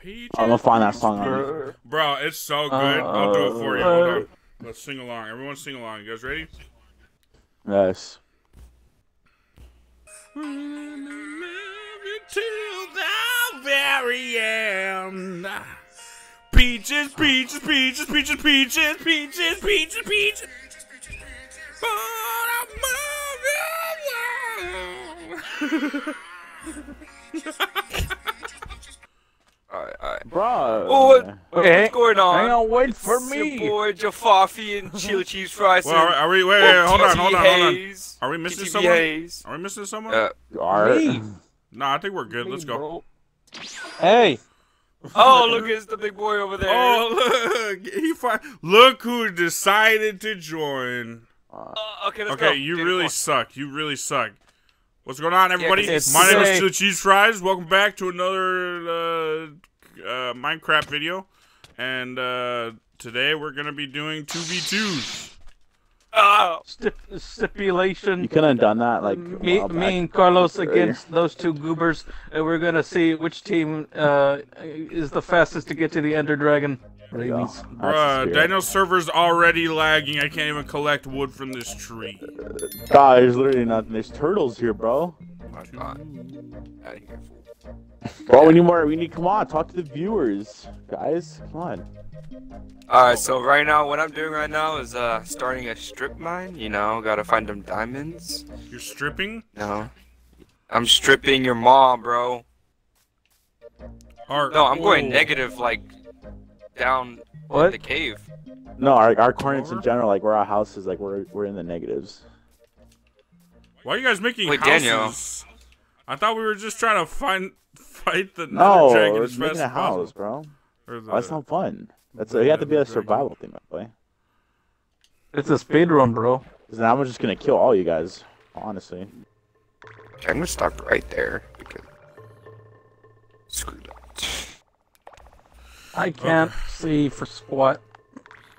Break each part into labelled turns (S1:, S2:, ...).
S1: Peaches,
S2: I'm gonna find that song.
S1: peaches.
S2: On.
S1: Bro, it's so good. I'll do it for you. Hold uh, on. Let's sing along. Everyone sing along. You guys ready?
S2: Yes.
S1: Till the very end. Peaches, peaches, peaches, peaches, peaches, peaches, peaches, peaches.
S3: Alright, alright.
S2: Bro.
S3: Oh, what,
S4: Okay,
S3: what's going on?
S2: Hang on, wait for
S3: It's
S2: me.
S3: Your boy Jafafi and chili cheese fries.
S1: Well, are, are we? Wait, wait, hold on, hold on, hold on. Are we missing someone?
S3: Hayes.
S1: Are we missing someone?
S3: Uh,
S2: Alright.
S4: Me.
S1: Nah, I think we're good. Let's go.
S4: Hey,
S3: oh, look, it's the big boy over there.
S1: Oh, look! He fi- look who decided to join.
S3: Uh, okay, let's go.
S1: Okay, you
S3: Get
S1: really
S3: going.
S1: suck. You really suck. What's going on, everybody?
S3: it's
S1: My name is. Chili Cheese Fries. Welcome back to another uh, uh, Minecraft video, and uh, today we're gonna be doing two v twos.
S3: Oh,
S4: stip- stipulation.
S2: You couldn't have done that like
S4: me, me and Carlos
S2: Earlier.
S4: against those two goobers, and we're gonna see which team uh, is the fastest to get to the Ender Dragon.
S2: There you go.
S4: Ladies.
S2: That's the
S1: Bruh,
S2: spirit.
S1: Daniel's server's already lagging. I can't even collect wood from this tree.
S2: God, there's literally nothing. There's turtles here, bro.
S3: my God. Out of here, fool.
S2: Bro, we need more. We need. Come on, talk to the viewers, guys. Come on.
S3: Alright, so right now, what I'm doing right now is uh starting a strip mine. You know, gotta find them diamonds.
S1: You're stripping?
S3: No. I'm stripping your mom, bro.
S1: Or
S3: No, I'm going negative, like, down in
S4: What?
S3: the cave.
S2: No, our, our coordinates in general, like where our house is, like we're we're in the negatives.
S1: Why are you guys making
S3: Wait,
S1: houses?
S3: Daniel.
S1: I thought we were just trying to find fight the
S2: No,
S1: Nether dragon
S2: we're
S1: as
S2: making
S1: fast
S2: a
S1: as possible.
S2: house, bro.
S1: Or the-
S2: Oh, that's not fun. That's
S1: the
S2: a, you have to be a
S1: Nether dragon.
S2: survival thing, that way.
S4: It's a speed run, bro.
S2: Because then I'm just gonna kill all you guys, honestly.
S3: I'm gonna stop right there. Because... Screw that.
S4: I can't see for squat.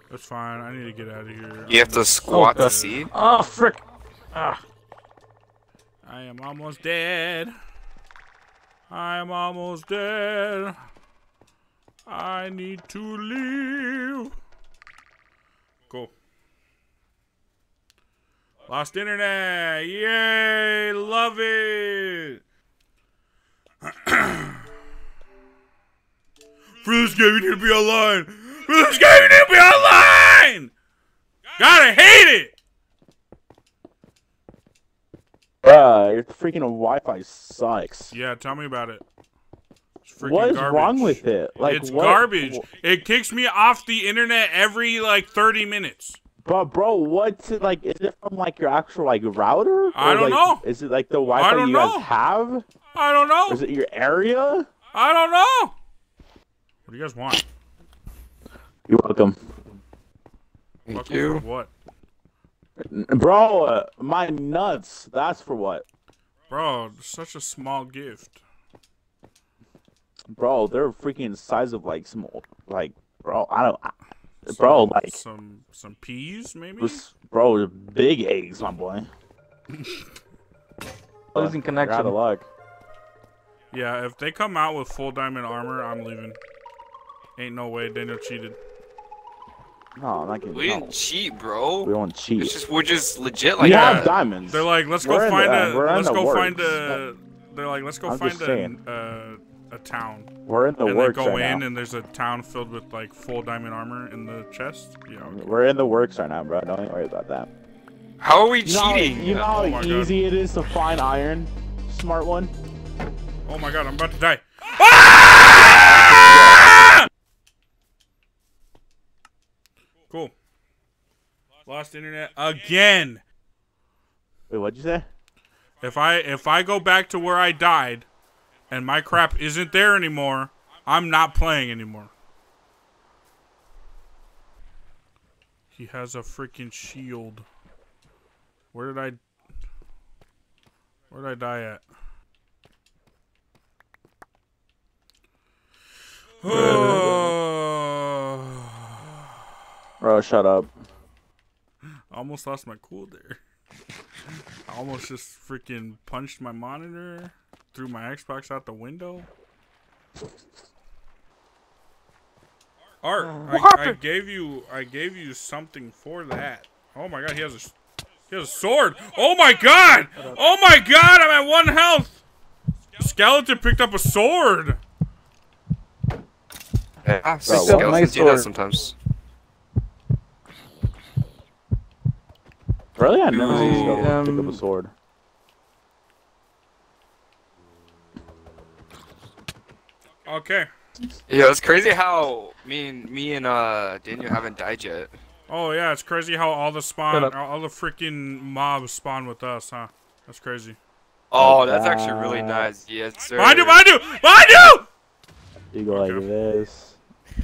S1: That's fine. I need to get out of here.
S3: You have to squat
S4: Okay.
S3: to see.
S4: Oh frick! Ah,
S1: I am almost dead. I am almost dead. I need to leave. Cool. Lost internet. Yay! Love it. For this game, you need to be online. For this game, you need to be online. Gotta hate it.
S2: Bruh, your freaking Wi-Fi sucks.
S1: Yeah, tell me about it. It's freaking
S2: What is
S1: garbage.
S2: wrong with it? Like,
S1: it's
S2: what-
S1: garbage. It kicks me off the internet every like 30 minutes.
S2: But bro, what's it like? Is it from like your actual like router?
S1: I
S2: Or,
S1: don't
S2: like,
S1: know.
S2: Is it like the Wi-Fi you
S1: know.
S2: guys have?
S1: I don't know.
S2: Is it your area?
S1: I don't know. What do you guys want?
S2: You're welcome,
S3: Thank
S1: Fuck for
S3: you.
S1: what?
S2: N- bro. Uh, my nuts. That's for what,
S1: Bro, such a small gift.
S2: bro. They're freaking size of like some like, bro. I don't, I- bro. Like,
S1: some some peas maybe?
S2: bro, big eggs, my boy.
S4: losing
S2: You're out of
S4: connection.
S2: luck.
S1: Yeah, if they come out with full diamond armor, I'm leaving. Ain't no way Daniel cheated.
S2: No, I'm not getting.
S3: We didn't cheat, bro.
S2: We don't cheat.
S3: It's just we're just legit
S2: we
S3: like
S1: Yeah.
S2: have diamonds.
S1: They're like, let's go
S2: We're in
S1: find
S2: the-
S1: a
S2: we're in
S1: let's
S2: the
S1: go
S2: works.
S1: find a they're like, let's go
S2: I'm
S1: find
S2: just
S1: a,
S2: saying.
S1: a a town.
S2: We're in the
S1: and
S2: works
S1: they go
S2: right
S1: in
S2: now.
S1: and there's a town filled with like full diamond armor in the chest. Yeah. okay.
S2: We're in the works right now, bro. Don't even worry about that.
S3: How are we
S2: You know, how-
S3: cheating?
S2: you know how
S1: Oh my God.
S2: easy it is to find iron? Smart one.
S1: Oh my god, I'm about to die. Ah! Cool. Lost internet again.
S2: Wait, what'd you say?
S1: If I if I go back to where I died and my crap isn't there anymore, I'm not playing anymore. He has a freaking shield. Where did I Where did I die at? Oh.
S2: Bro, shut up.
S1: I almost lost my cool there. I almost just freaking punched my monitor, threw my Xbox out the window. Art, I, I gave you I gave you something for that. Oh my god, he has a s- he has a sword. Oh my god! Oh my god, I'm at one health. Skeleton picked up a sword.
S3: Yeah,
S2: Bro,
S3: skeletons
S4: what-
S3: do that sometimes.
S2: Really? I never
S3: Ooh.
S2: seen Skeleton pick up
S4: Um,
S2: a sword.
S1: Okay.
S3: Yeah, it's crazy how me and me and uh Daniel haven't died yet.
S1: Oh yeah, it's crazy how all the spawn all the freaking mobs spawn with us, huh? That's crazy.
S3: Oh, that's actually really
S2: Uh,
S3: nice. Yes, sir.
S1: Behind you, behind you, behind you!
S2: You go like this.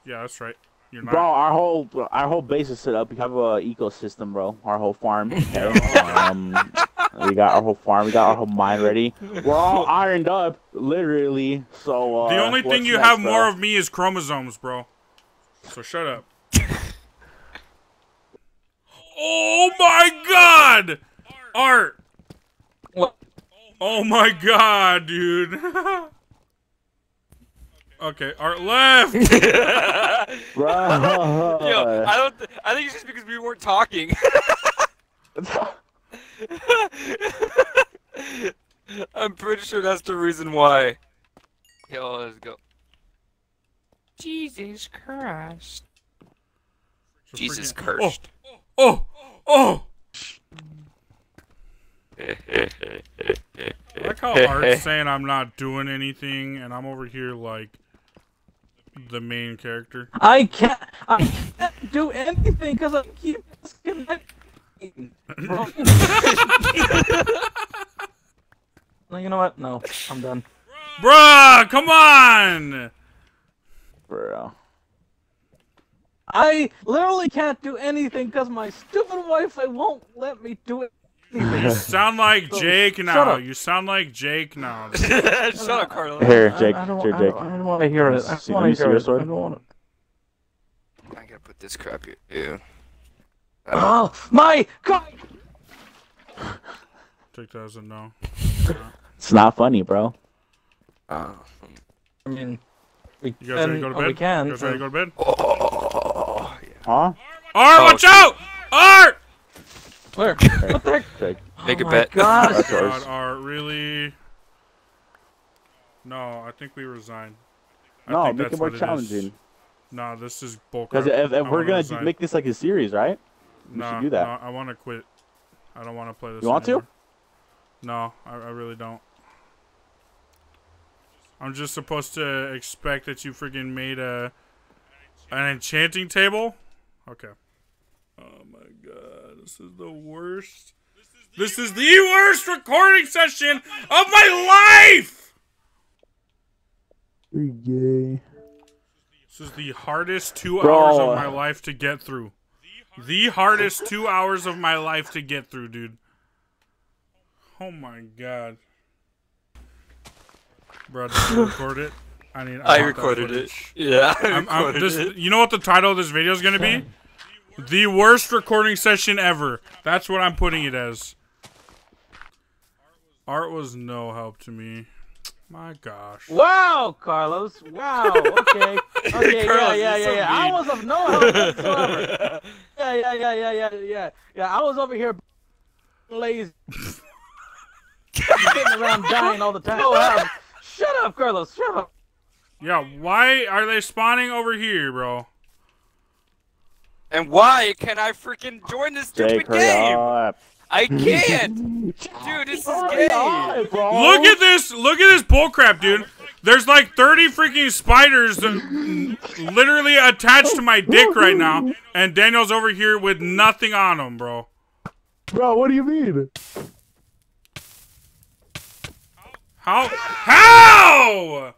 S1: Yeah, that's right. You're
S2: Bro,
S1: not.
S2: our whole our whole base is set up. We have a ecosystem, bro. Our whole farm. Um, we got our whole farm. We got our whole mine ready. We're all ironed up, literally. So uh,
S1: The only thing you
S2: next,
S1: have
S2: bro?
S1: more of me is chromosomes, bro. So shut up. oh my god! Art!
S4: What?
S1: Oh my god, dude. Okay, Art left!
S2: Bro.
S3: Yo, I don't. Th- I think it's just because we weren't talking. I'm pretty sure that's the reason why. Yo, let's go. Jesus Christ.
S1: So
S3: Jesus
S1: freaking-
S3: cursed.
S1: Oh! Oh! oh, oh! I like how Art's saying I'm not doing anything, and I'm over here like the main character.
S4: I can't. I can't do anything because I keep disconnecting. no, you know what? No, I'm done.
S1: Bruh, come on!
S2: Bro.
S4: I literally can't do anything because my stupid Wi-Fi won't let me do it.
S1: You sound like Jake now. You sound like Jake now.
S3: Shut up, Carlos.
S2: Here, Jake.
S4: I, don't,
S2: Here,
S4: I
S2: Jake.
S4: don't, I don't want to hear it. I don't want to hear
S2: your
S4: it. I don't want
S3: I gotta put this crap here. Ew.
S4: Oh my god!
S1: Take that as a no.
S2: It's not funny, bro.
S3: Uh,
S4: I mean, we
S1: You guys ready to
S4: can.
S1: go to
S4: oh,
S1: bed?
S4: we can.
S1: You guys ready to go to bed?
S3: oh, yeah.
S2: Huh?
S1: Art,
S3: Oh,
S1: watch
S3: shit.
S1: out! Art!
S4: Where? What the heck?
S2: Jake.
S3: Make
S4: oh
S3: a bet.
S4: God.
S2: That's
S1: God,
S2: ours.
S1: Art, really? No, I think we resign. I
S2: No,
S1: think
S2: make it more
S1: what is.
S2: challenging.
S1: No, this is bullcrap.
S2: Because if, if we're gonna
S1: resign.
S2: make this like a series, right? we
S1: no,
S2: should do that.
S1: No, I want to quit. I don't want to play this.
S2: You want to?
S1: No, I, I really don't. I'm just supposed to expect that you freaking made a an enchanting table. Okay. Oh my god, this is the worst. This is the worst recording session of my life.
S2: Yay.
S1: This is the hardest two
S2: Bro.
S1: hours of my life to get through. The hardest two hours of my life to get through, dude. Oh my god. Bro, did you record it? I need.
S3: I
S1: want that
S3: recorded it. Yeah, I
S1: I'm, I'm, this,
S3: it.
S1: you know what the title of this video is gonna be? The worst recording session ever. That's what I'm putting it as. Art was no help to me. My gosh.
S4: Wow, Carlos. Wow. Okay. Okay. yeah,
S3: Carlos,
S4: yeah, yeah,
S3: so
S4: yeah. I was of no help whatsoever. yeah, yeah, yeah, yeah, yeah, yeah. Yeah, I was over here lazy, sitting around dying all the time. No help. Shut up, Carlos. Shut up.
S1: Yeah, why are they spawning over here, bro?
S3: And why can I freaking join this stupid
S2: Jake, hurry
S3: game?
S2: up.
S3: I can't. Dude, this is
S2: Hurry
S3: gay.
S2: up.
S1: Look at this! Look at this bullcrap, dude. There's like 30 freaking spiders literally attached to my dick right now, and Daniel's over here with nothing on him, bro.
S2: Bro, what do you mean?
S1: How? How?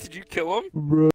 S3: Did you kill him?
S2: Bro.